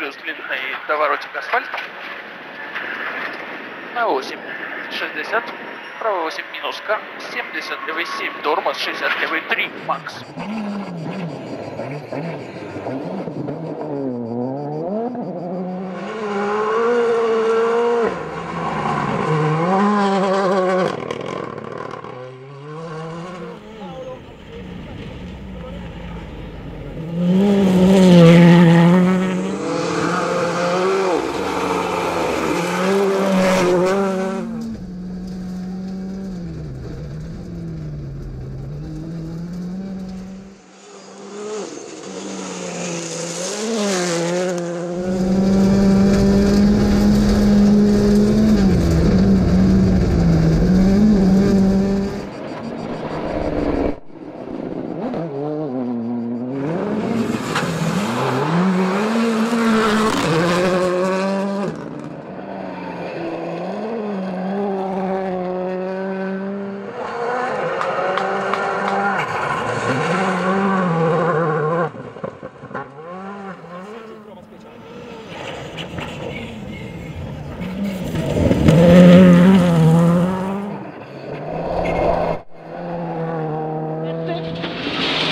И левый 6 плюс длинный доворотик асфальт. На 8. 60. Правый 8 минус К. 70. Левый 7. Тормоз. 60. Левый 3. Макс.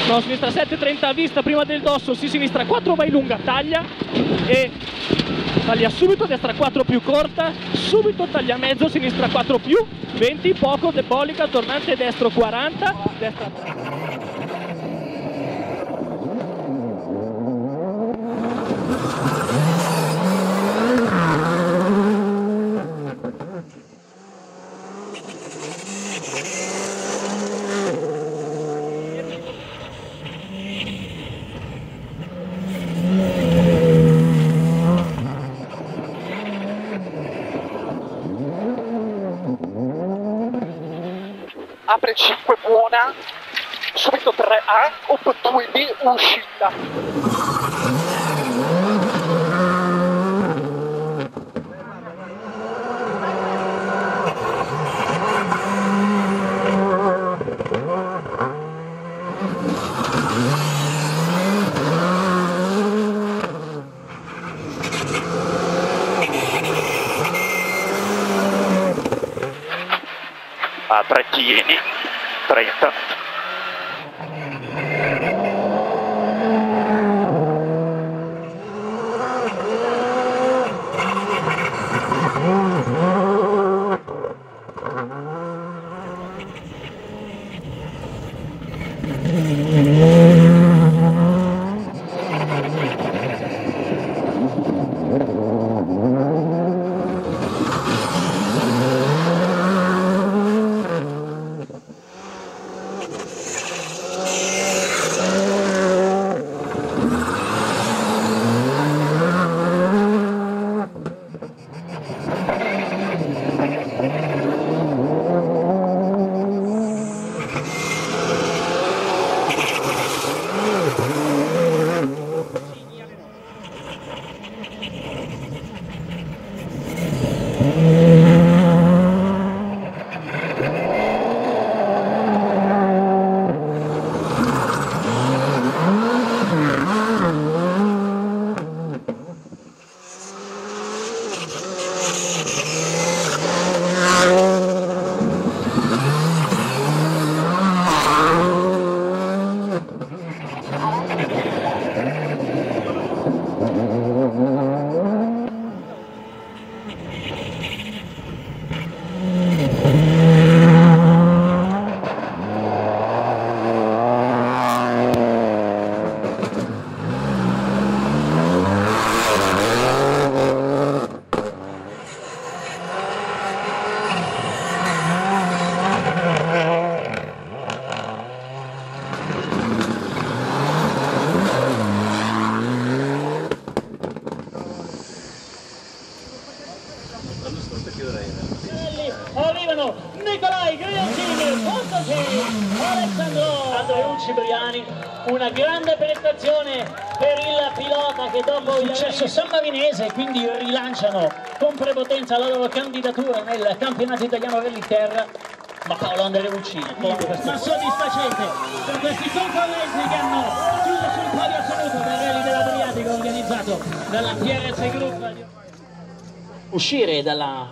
No, sinistra 7.30 a vista prima del dosso, sì sinistra 4 vai lunga, taglia. E taglia subito, destra 4 più corta, subito taglia mezzo, sinistra 4 più, 20, poco, debolica, tornante destro 40, destra apre 5 buona, subito 3A, op 2B uscita. A trattieni. 30. Arrivano Nicolai Griancini, Constantini, Alessandro Andreucci Briani, una grande prestazione per il pilota che dopo il successo. Sammarinese quindi rilanciano con prepotenza la loro candidatura nel campionato italiano dell'Interra ma Paolo Andreucci questo soddisfacente per questi concorrenti che hanno chiuso sul podio assoluto del Rally dell'Adriatico organizzato dalla PRC Group. Uscire dalla